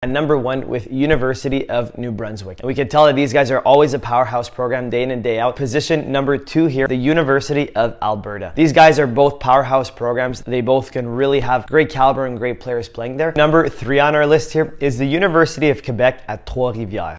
And number one with University of New Brunswick. And we can tell that these guys are always a powerhouse program day in and day out. Position number two here, the University of Alberta. These guys are both powerhouse programs. They both can really have great caliber and great players playing there. Number three on our list here is the University of Quebec at Trois-Rivières.